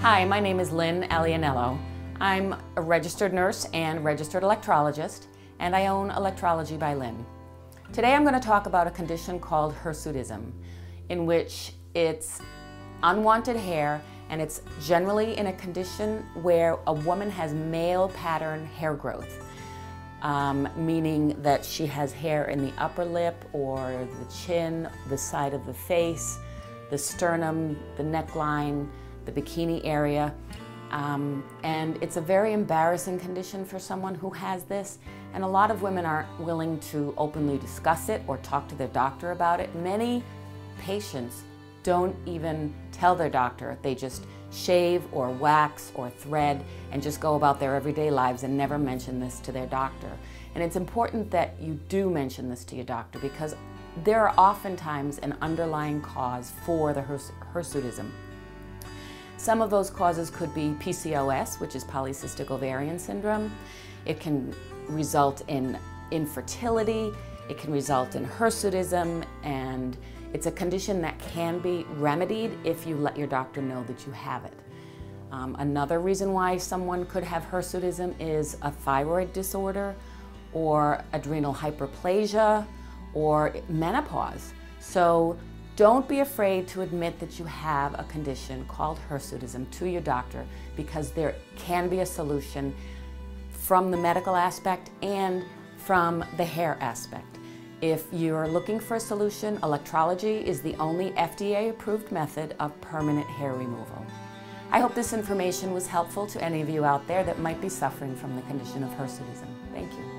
Hi, my name is Lynn Allienello. I'm a registered nurse and registered electrologist, and I own Electrology by Lynn. Today I'm going to talk about a condition called hirsutism, in which it's unwanted hair and it's generally in a condition where a woman has male pattern hair growth, um, meaning that she has hair in the upper lip or the chin, the side of the face, the sternum, the neckline, the bikini area. Um, and it's a very embarrassing condition for someone who has this. And a lot of women aren't willing to openly discuss it or talk to their doctor about it. Many patients don't even tell their doctor. They just shave or wax or thread and just go about their everyday lives and never mention this to their doctor. And it's important that you do mention this to your doctor because there are oftentimes an underlying cause for the hirs hirsutism. Some of those causes could be PCOS, which is polycystic ovarian syndrome. It can result in infertility. It can result in hirsutism, and it's a condition that can be remedied if you let your doctor know that you have it. Um, another reason why someone could have hirsutism is a thyroid disorder or adrenal hyperplasia or menopause. So don't be afraid to admit that you have a condition called hirsutism to your doctor because there can be a solution from the medical aspect and from the hair aspect. If you're looking for a solution, electrology is the only FDA approved method of permanent hair removal. I hope this information was helpful to any of you out there that might be suffering from the condition of hirsutism. Thank you.